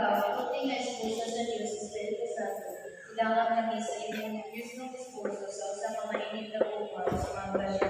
ikaw, puting na esposa sa Diyos sa Espiritu Santo, ilangan kami sa inyong Diyos ng esposo sa sa mga init na buwan sa mga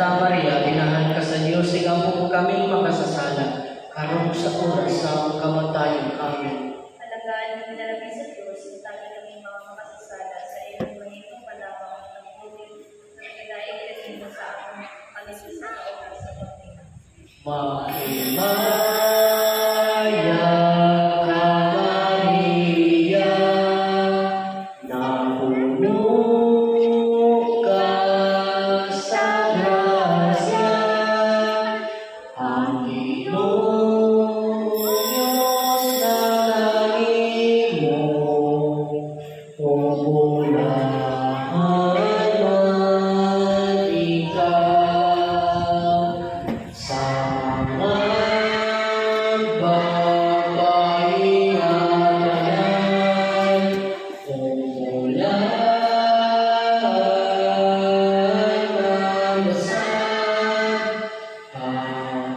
Santa Maria, inahan ka sa Diyos, ikaw kami makasasala, karong sa oras sa kamatayan. Amen. Alagaan mo pinalagay sa Diyos, tayo kami mga makasasala sa iyong mahitong palabang at pagpulit na kailangan ka mo sa akong kalisis sa oras sa. Mahimaya ka, Maria, na puno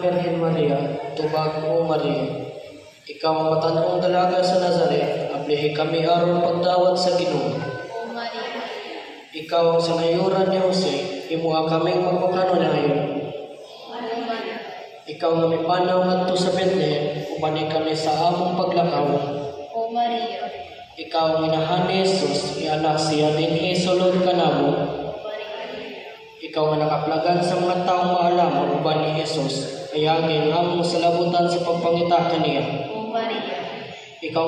Birhen Maria, tubag mo Maria. Ikaw ang matanong dalaga sa Nazaret, ablihi kami aron pagdawat sa Ginoo. O Maria, Ikaw ang sanayuran ni Jose, imuha kaming magpakanonayon. O Maria, Ikaw nga may panaw ngadto sa Bethlehem, ubani kami sa among paglakaw. O Maria, Ikaw ang inahan ni Jesus, ianak siya din isulod ka namo. O Maria, Ikaw ang nakaplagan sa mga taong maalam, uban ni Jesus, yakin kamu selabutan sepepangita kania. Ikaw